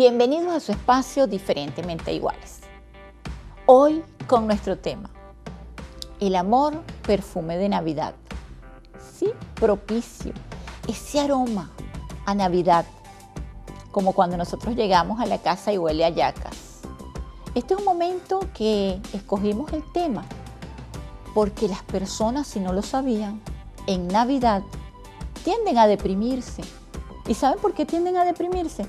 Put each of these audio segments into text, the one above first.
Bienvenidos a su espacio Diferentemente Iguales. Hoy con nuestro tema, el amor perfume de Navidad. Sí, propicio, ese aroma a Navidad, como cuando nosotros llegamos a la casa y huele a yacas. Este es un momento que escogimos el tema, porque las personas, si no lo sabían, en Navidad tienden a deprimirse. ¿Y saben por qué tienden a deprimirse?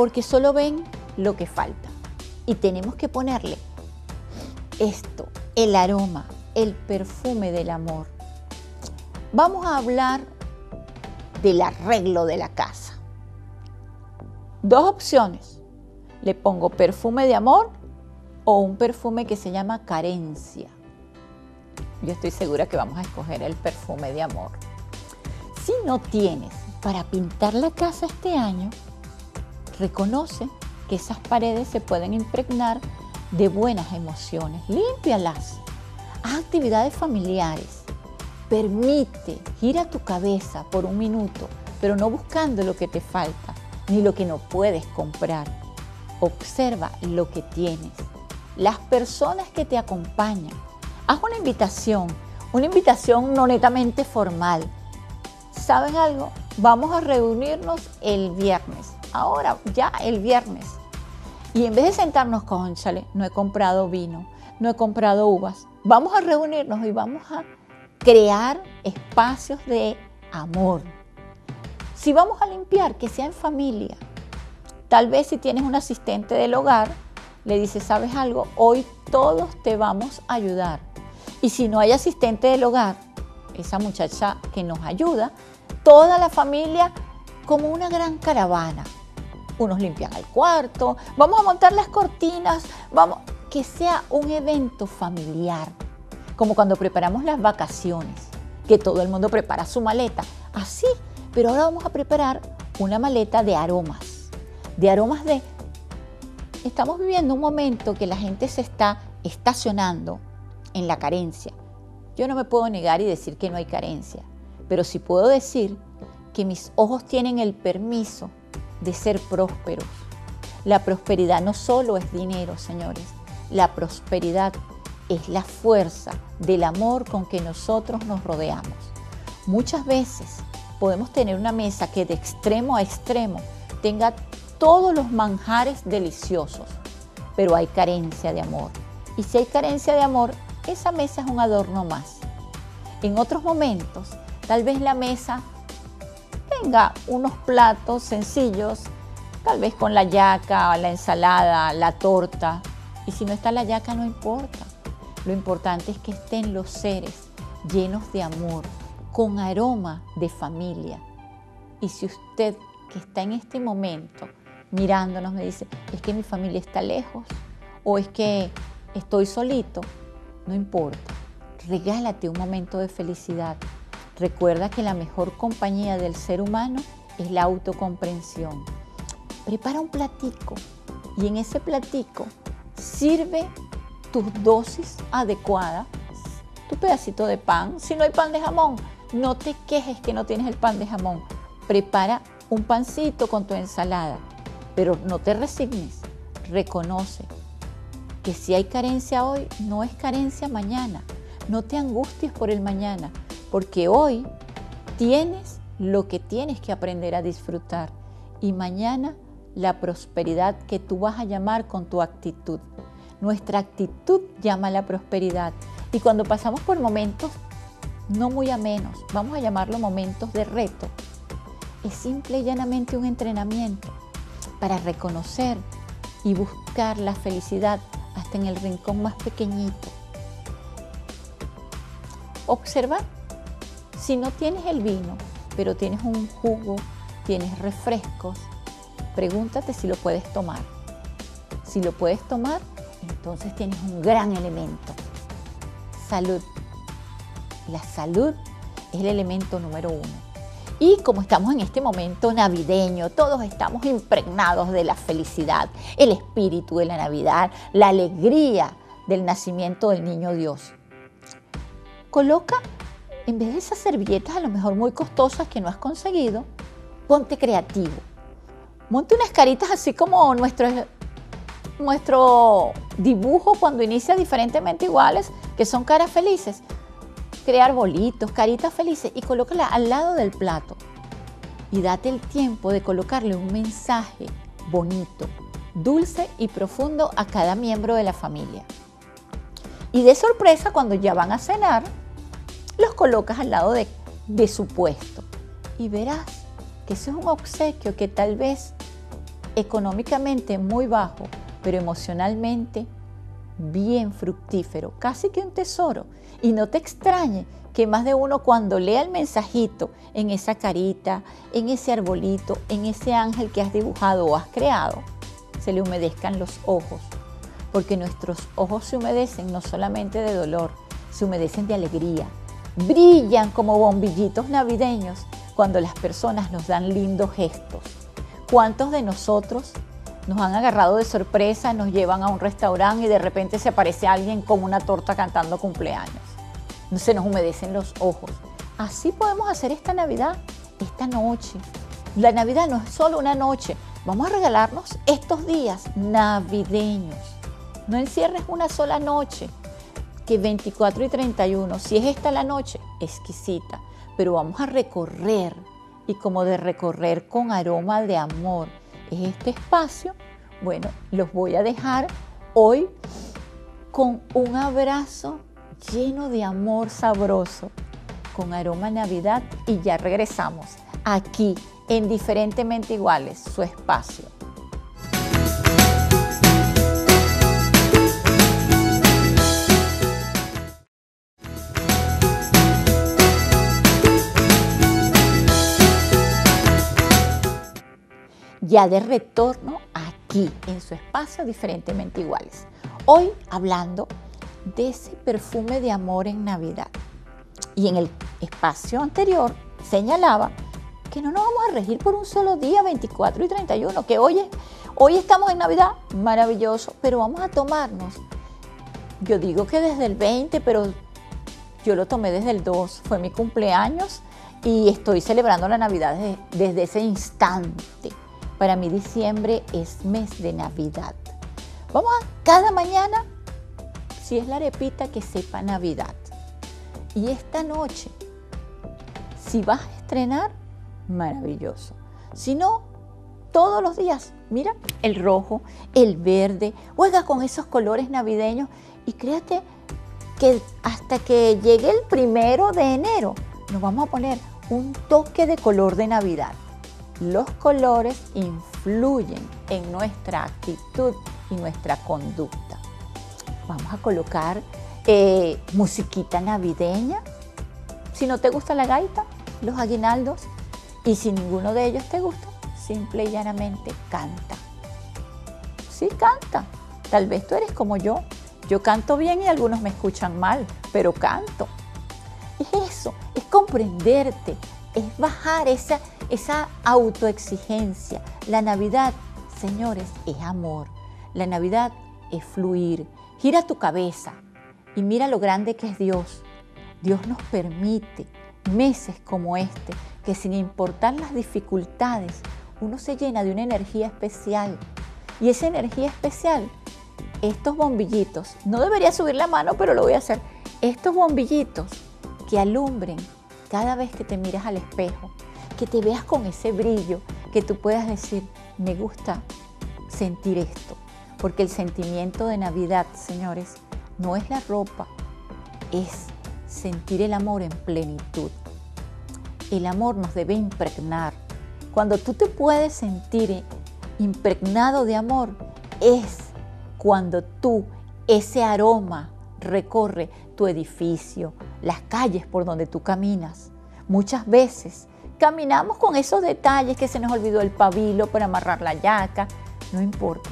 Porque solo ven lo que falta. Y tenemos que ponerle esto, el aroma, el perfume del amor. Vamos a hablar del arreglo de la casa. Dos opciones. Le pongo perfume de amor o un perfume que se llama carencia. Yo estoy segura que vamos a escoger el perfume de amor. Si no tienes para pintar la casa este año, Reconoce que esas paredes se pueden impregnar de buenas emociones. Límpialas. Haz actividades familiares. Permite, gira tu cabeza por un minuto, pero no buscando lo que te falta ni lo que no puedes comprar. Observa lo que tienes. Las personas que te acompañan. Haz una invitación, una invitación no netamente formal. ¿Saben algo? Vamos a reunirnos el viernes ahora, ya el viernes. Y en vez de sentarnos con chale, no he comprado vino, no he comprado uvas, vamos a reunirnos y vamos a crear espacios de amor. Si vamos a limpiar, que sea en familia. Tal vez si tienes un asistente del hogar, le dices, ¿sabes algo? Hoy todos te vamos a ayudar. Y si no hay asistente del hogar, esa muchacha que nos ayuda, toda la familia como una gran caravana unos limpian el cuarto, vamos a montar las cortinas, vamos, que sea un evento familiar, como cuando preparamos las vacaciones, que todo el mundo prepara su maleta, así, pero ahora vamos a preparar una maleta de aromas, de aromas de... Estamos viviendo un momento que la gente se está estacionando en la carencia. Yo no me puedo negar y decir que no hay carencia, pero sí puedo decir que mis ojos tienen el permiso de ser prósperos. La prosperidad no solo es dinero, señores. La prosperidad es la fuerza del amor con que nosotros nos rodeamos. Muchas veces podemos tener una mesa que de extremo a extremo tenga todos los manjares deliciosos, pero hay carencia de amor. Y si hay carencia de amor, esa mesa es un adorno más. En otros momentos, tal vez la mesa tenga unos platos sencillos, tal vez con la yaca, la ensalada, la torta. Y si no está la yaca, no importa. Lo importante es que estén los seres llenos de amor, con aroma de familia. Y si usted que está en este momento mirándonos me dice, es que mi familia está lejos o es que estoy solito, no importa. Regálate un momento de felicidad Recuerda que la mejor compañía del ser humano es la autocomprensión. Prepara un platico y en ese platico sirve tus dosis adecuadas, tu pedacito de pan. Si no hay pan de jamón, no te quejes que no tienes el pan de jamón. Prepara un pancito con tu ensalada, pero no te resignes. Reconoce que si hay carencia hoy, no es carencia mañana. No te angusties por el mañana porque hoy tienes lo que tienes que aprender a disfrutar y mañana la prosperidad que tú vas a llamar con tu actitud. Nuestra actitud llama la prosperidad y cuando pasamos por momentos no muy amenos, vamos a llamarlo momentos de reto, es simple y llanamente un entrenamiento para reconocer y buscar la felicidad hasta en el rincón más pequeñito. Observar si no tienes el vino, pero tienes un jugo, tienes refrescos, pregúntate si lo puedes tomar. Si lo puedes tomar, entonces tienes un gran elemento. Salud. La salud es el elemento número uno. Y como estamos en este momento navideño, todos estamos impregnados de la felicidad, el espíritu de la Navidad, la alegría del nacimiento del niño Dios. Coloca en vez de esas servilletas a lo mejor muy costosas que no has conseguido, ponte creativo. Monte unas caritas así como nuestro, nuestro dibujo cuando inicia diferentemente iguales, que son caras felices. Crear bolitos, caritas felices y colócala al lado del plato. Y date el tiempo de colocarle un mensaje bonito, dulce y profundo a cada miembro de la familia. Y de sorpresa, cuando ya van a cenar, los colocas al lado de, su puesto. Y verás que ese es un obsequio que tal vez económicamente muy bajo, pero emocionalmente bien fructífero, casi que un tesoro. Y no te extrañe que más de uno cuando lea el mensajito en esa carita, en ese arbolito, en ese ángel que has dibujado o has creado, se le humedezcan los ojos. Porque nuestros ojos se humedecen no solamente de dolor, se humedecen de alegría. Brillan como bombillitos navideños cuando las personas nos dan lindos gestos. ¿Cuántos de nosotros nos han agarrado de sorpresa, nos llevan a un restaurante y de repente se aparece alguien con una torta cantando cumpleaños? Se nos humedecen los ojos. Así podemos hacer esta Navidad, esta noche. La Navidad no es solo una noche. Vamos a regalarnos estos días navideños. No encierres una sola noche, que 24 y 31, si es esta la noche, exquisita, pero vamos a recorrer y como de recorrer con aroma de amor es este espacio, bueno, los voy a dejar hoy con un abrazo lleno de amor sabroso, con aroma Navidad y ya regresamos aquí en Diferentemente Iguales, su espacio. Ya de retorno aquí, en su espacio diferentemente iguales. Hoy hablando de ese perfume de amor en Navidad. Y en el espacio anterior señalaba que no nos vamos a regir por un solo día, 24 y 31, que hoy, hoy estamos en Navidad, maravilloso, pero vamos a tomarnos, yo digo que desde el 20, pero yo lo tomé desde el 2, fue mi cumpleaños y estoy celebrando la Navidad desde ese instante. Para mí diciembre es mes de Navidad. Vamos a cada mañana, si es la arepita, que sepa Navidad. Y esta noche, si vas a estrenar, maravilloso. Si no, todos los días, mira, el rojo, el verde, juega con esos colores navideños y créate que hasta que llegue el primero de enero nos vamos a poner un toque de color de Navidad los colores influyen en nuestra actitud y nuestra conducta. Vamos a colocar eh, musiquita navideña. Si no te gusta la gaita, los aguinaldos. Y si ninguno de ellos te gusta, simple y llanamente canta. Sí, canta. Tal vez tú eres como yo. Yo canto bien y algunos me escuchan mal, pero canto. Es eso, es comprenderte, es bajar esa, esa autoexigencia. La Navidad, señores, es amor. La Navidad es fluir. Gira tu cabeza y mira lo grande que es Dios. Dios nos permite meses como este, que sin importar las dificultades, uno se llena de una energía especial. Y esa energía especial, estos bombillitos, no debería subir la mano, pero lo voy a hacer, estos bombillitos que alumbren cada vez que te miras al espejo, que te veas con ese brillo, que tú puedas decir, me gusta sentir esto, porque el sentimiento de Navidad, señores, no es la ropa, es sentir el amor en plenitud. El amor nos debe impregnar. Cuando tú te puedes sentir impregnado de amor, es cuando tú, ese aroma recorre tu edificio, las calles por donde tú caminas. Muchas veces caminamos con esos detalles que se nos olvidó el pabilo para amarrar la yaca, no importa.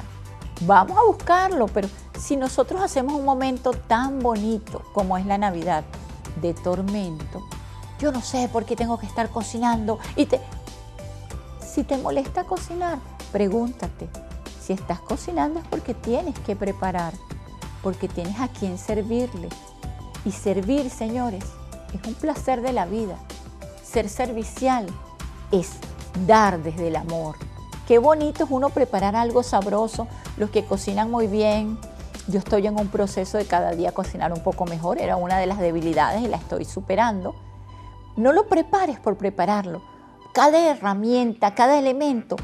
Vamos a buscarlo, pero si nosotros hacemos un momento tan bonito como es la Navidad de tormento, yo no sé por qué tengo que estar cocinando y te si te molesta cocinar, pregúntate, si estás cocinando es porque tienes que preparar, porque tienes a quien servirle, y servir, señores, es un placer de la vida. Ser servicial es dar desde el amor, Qué bonito es uno preparar algo sabroso, los que cocinan muy bien. Yo estoy en un proceso de cada día cocinar un poco mejor, era una de las debilidades y la estoy superando. No lo prepares por prepararlo. Cada herramienta, cada elemento,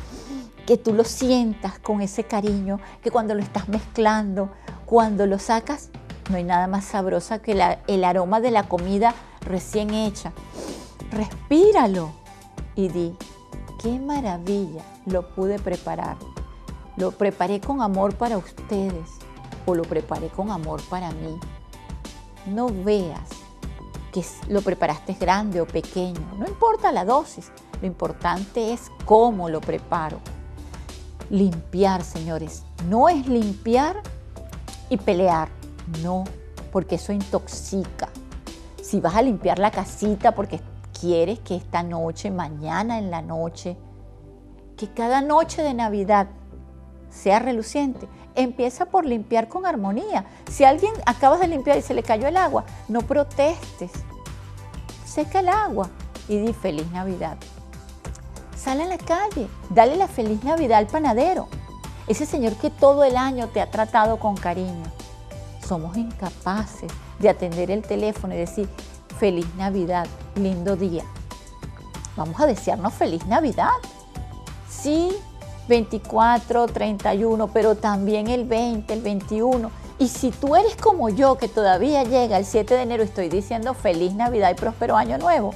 que tú lo sientas con ese cariño, que cuando lo estás mezclando, cuando lo sacas, no hay nada más sabrosa que el aroma de la comida recién hecha. Respíralo y di, qué maravilla lo pude preparar. Lo preparé con amor para ustedes o lo preparé con amor para mí. No veas que lo preparaste grande o pequeño, no importa la dosis, lo importante es cómo lo preparo. Limpiar, señores, no es limpiar y pelear, no, porque eso intoxica. Si vas a limpiar la casita porque quieres que esta noche, mañana en la noche, que cada noche de Navidad sea reluciente, empieza por limpiar con armonía. Si alguien acabas de limpiar y se le cayó el agua, no protestes. Seca el agua y di feliz Navidad. Sale a la calle, dale la feliz Navidad al panadero, ese señor que todo el año te ha tratado con cariño. Somos incapaces de atender el teléfono y decir feliz Navidad, lindo día. Vamos a desearnos feliz Navidad. Sí, 24, 31, pero también el 20, el 21. Y si tú eres como yo, que todavía llega el 7 de enero estoy diciendo feliz Navidad y próspero año nuevo,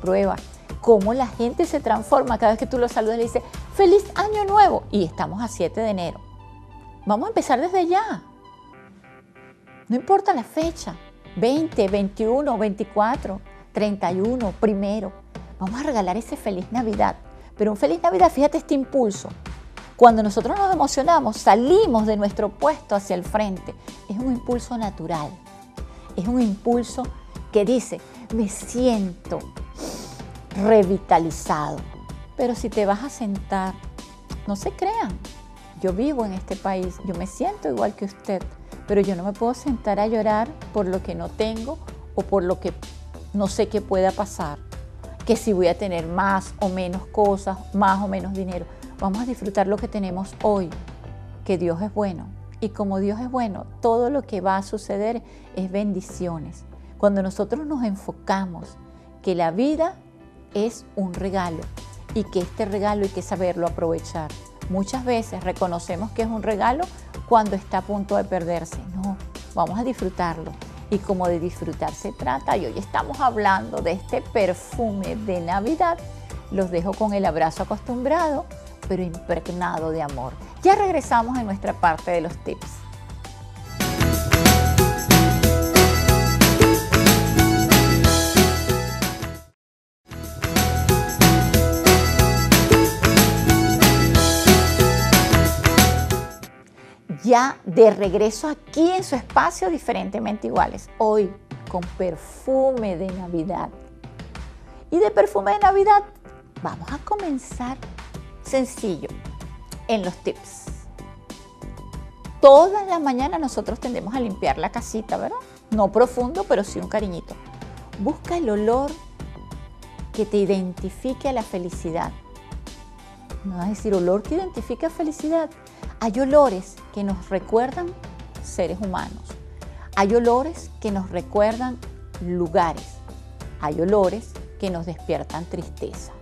prueba cómo la gente se transforma cada vez que tú lo saludas y le dices feliz año nuevo y estamos a 7 de enero. Vamos a empezar desde ya. No importa la fecha, 20, 21, 24, 31, primero. Vamos a regalar ese feliz Navidad pero un feliz Navidad, fíjate este impulso. Cuando nosotros nos emocionamos, salimos de nuestro puesto hacia el frente. Es un impulso natural. Es un impulso que dice, me siento revitalizado. Pero si te vas a sentar, no se crean. Yo vivo en este país, yo me siento igual que usted, pero yo no me puedo sentar a llorar por lo que no tengo o por lo que no sé qué pueda pasar que si voy a tener más o menos cosas, más o menos dinero. Vamos a disfrutar lo que tenemos hoy, que Dios es bueno. Y como Dios es bueno, todo lo que va a suceder es bendiciones. Cuando nosotros nos enfocamos que la vida es un regalo y que este regalo hay que saberlo aprovechar. Muchas veces reconocemos que es un regalo cuando está a punto de perderse. No, vamos a disfrutarlo y como de disfrutar se trata, y hoy estamos hablando de este perfume de Navidad, los dejo con el abrazo acostumbrado, pero impregnado de amor. Ya regresamos en nuestra parte de los tips. Ya de regreso aquí en su espacio diferentemente iguales. Hoy con perfume de Navidad. Y de perfume de Navidad vamos a comenzar sencillo en los tips. Todas las mañanas nosotros tendemos a limpiar la casita, ¿verdad? No profundo, pero sí un cariñito. Busca el olor que te identifique a la felicidad. No vas a decir olor que identifique a felicidad. Hay olores que nos recuerdan seres humanos. Hay olores que nos recuerdan lugares. Hay olores que nos despiertan tristeza.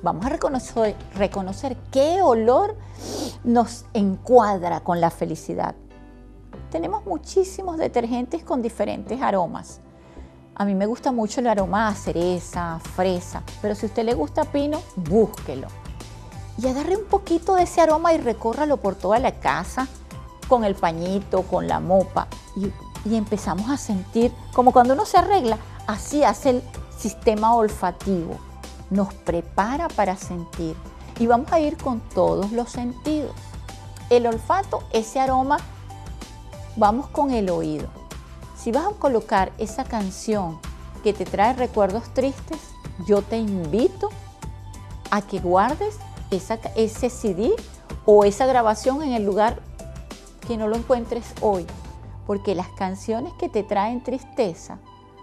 Vamos a reconocer, reconocer qué olor nos encuadra con la felicidad. Tenemos muchísimos detergentes con diferentes aromas. A mí me gusta mucho el aroma a cereza, fresa, pero si a usted le gusta pino, búsquelo y agarre un poquito de ese aroma y recórralo por toda la casa con el pañito, con la mopa y, empezamos a sentir como cuando uno se arregla, así hace el sistema olfativo, nos prepara para sentir y vamos a ir con todos los sentidos. El olfato, ese aroma, vamos con el oído. Si vas a colocar esa canción que te trae recuerdos tristes, yo te invito a que guardes ese CD o esa grabación en el lugar que no lo encuentres hoy, porque las canciones que te traen tristeza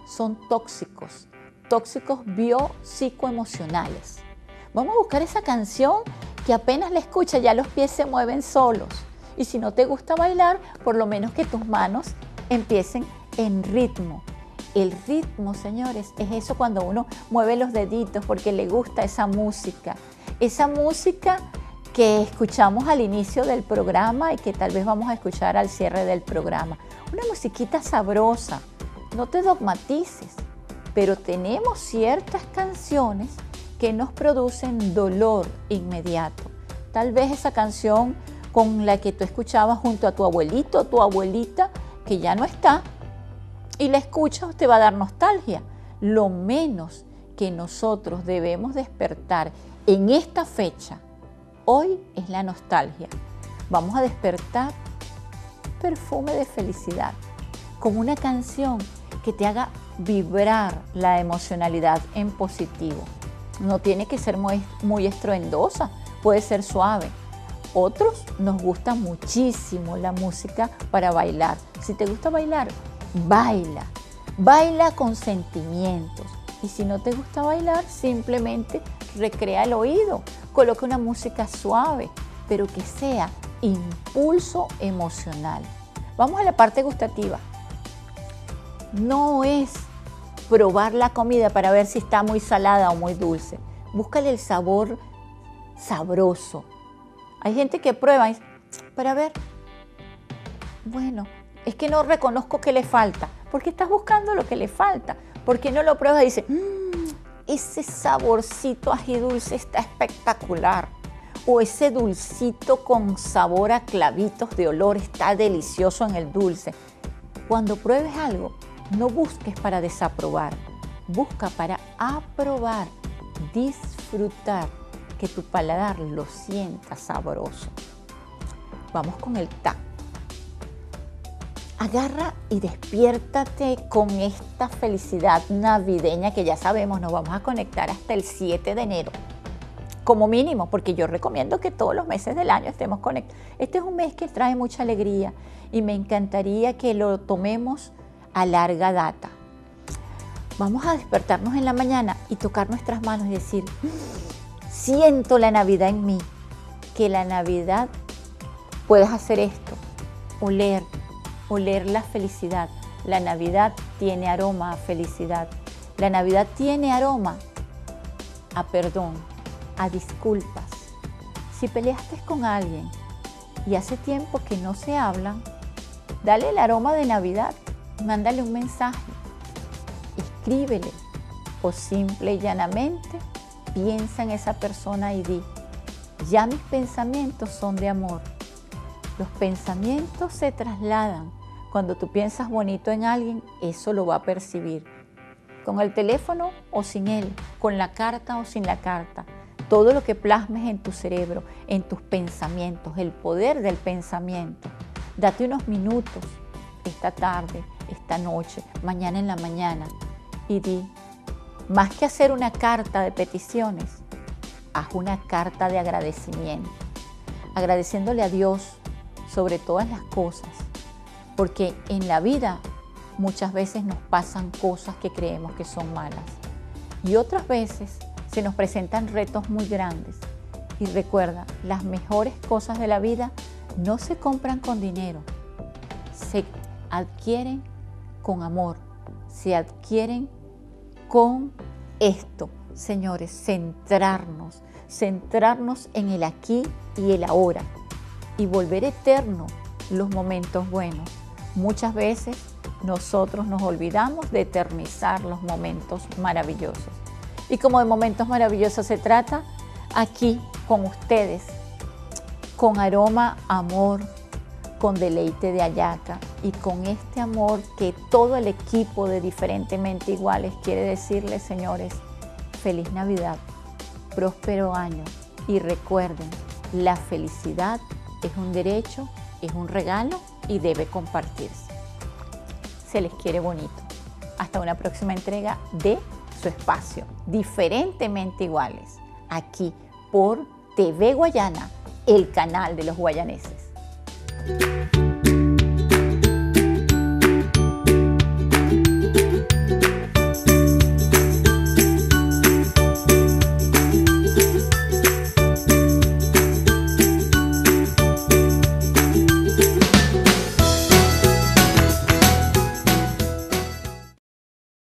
son tóxicos, tóxicos biopsicoemocionales. Vamos a buscar esa canción que apenas la escucha ya los pies se mueven solos. Y si no te gusta bailar, por lo menos que tus manos empiecen en ritmo. El ritmo, señores, es eso cuando uno mueve los deditos porque le gusta esa música. Esa música que escuchamos al inicio del programa y que tal vez vamos a escuchar al cierre del programa. Una musiquita sabrosa. No te dogmatices, pero tenemos ciertas canciones que nos producen dolor inmediato. Tal vez esa canción con la que tú escuchabas junto a tu abuelito o tu abuelita, que ya no está, y la escuchas te va a dar nostalgia. Lo menos que nosotros debemos despertar en esta fecha, hoy es la nostalgia. Vamos a despertar perfume de felicidad, con una canción que te haga vibrar la emocionalidad en positivo. No tiene que ser muy, muy estruendosa, puede ser suave. Otros nos gusta muchísimo la música para bailar. Si te gusta bailar, baila. Baila con sentimientos. Y si no te gusta bailar, simplemente recrea el oído. Coloca una música suave, pero que sea impulso emocional. Vamos a la parte gustativa. No es probar la comida para ver si está muy salada o muy dulce. Búscale el sabor sabroso. Hay gente que prueba para ver. Bueno, es que no reconozco que le falta. Porque estás buscando lo que le falta. Porque no lo pruebas y dices, mmm, ese saborcito dulce está espectacular. O ese dulcito con sabor a clavitos de olor está delicioso en el dulce. Cuando pruebes algo, no busques para desaprobar, busca para aprobar, disfrutar, que tu paladar lo sienta sabroso. Vamos con el tacto. Agarra y despiértate con esta felicidad navideña que ya sabemos nos vamos a conectar hasta el 7 de enero. Como mínimo, porque yo recomiendo que todos los meses del año estemos conectados. Este es un mes que trae mucha alegría y me encantaría que lo tomemos a larga data. Vamos a despertarnos en la mañana y tocar nuestras manos y decir, siento la Navidad en mí, que la Navidad puedes hacer esto, oler, oler la felicidad. La Navidad tiene aroma a felicidad. La Navidad tiene aroma a perdón, a disculpas. Si peleaste con alguien y hace tiempo que no se hablan, dale el aroma de Navidad mándale un mensaje, escríbele o simple y llanamente piensa en esa persona y di, ya mis pensamientos son de amor. Los pensamientos se trasladan. Cuando tú piensas bonito en alguien, eso lo va a percibir. Con el teléfono o sin él, con la carta o sin la carta. Todo lo que plasmes en tu cerebro, en tus pensamientos, el poder del pensamiento. Date unos minutos esta tarde, esta noche, mañana en la mañana y di, más que hacer una carta de peticiones, haz una carta de agradecimiento, agradeciéndole a Dios sobre todas las cosas, porque en la vida muchas veces nos pasan cosas que creemos que son malas y otras veces se nos presentan retos muy grandes. Y recuerda, las mejores cosas de la vida no se compran con dinero, se adquieren con amor, se adquieren con esto. Señores, centrarnos, centrarnos en el aquí y el ahora y volver eterno los momentos buenos. Muchas veces nosotros nos olvidamos de eternizar los momentos maravillosos. Y como de momentos maravillosos se trata, aquí con ustedes, con aroma, amor, con deleite de ayaca y con este amor que todo el equipo de Diferentemente Iguales quiere decirles, señores, feliz Navidad, próspero año y recuerden, la felicidad es un derecho, es un regalo y debe compartirse. Se les quiere bonito. Hasta una próxima entrega de su espacio, Diferentemente Iguales, aquí por TV Guayana, el canal de los guayaneses.